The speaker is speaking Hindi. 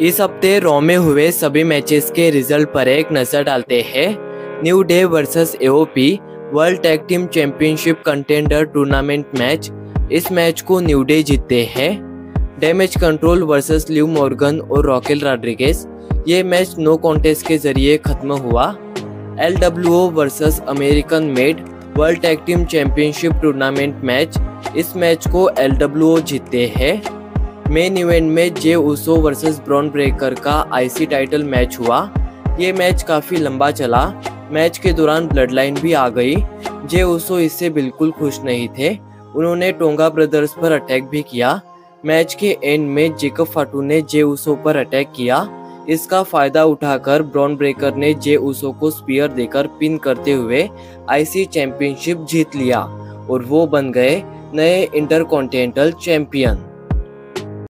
इस हफ़्ते रॉ में हुए सभी मैचेस के रिज़ल्ट पर एक नज़र डालते हैं। New Day versus AOP world tag team championship contender tournament match इस मैच को न्यू डे जीतते हैं। Damage Control versus Liv Morgan और रॉकेल रॉड्रिगेज ये मैच नो कॉन्टेस्ट के ज़रिए खत्म हुआ। L W O versus American Made world tag team championship tournament match इस मैच को एल जीतते हैं। मेन इवेंट में J Uso versus Bron Breakker का आईसी टाइटल मैच हुआ। ये मैच काफ़ी लंबा चला। मैच के दौरान ब्लड लाइन भी आ गई। जे उसो इससे बिल्कुल खुश नहीं थे। उन्होंने टोंगा ब्रदर्स पर अटैक भी किया। मैच के एंड में जेकब फाटू ने जे उसो पर अटैक किया। इसका फ़ायदा उठाकर ब्रॉन ब्रेकर ने जे उसो को स्पीयर देकर पिन करते हुए आईसी चैंपियनशिप जीत लिया और वो बन गए नए इंटरकॉन्टिनेंटल चैंपियन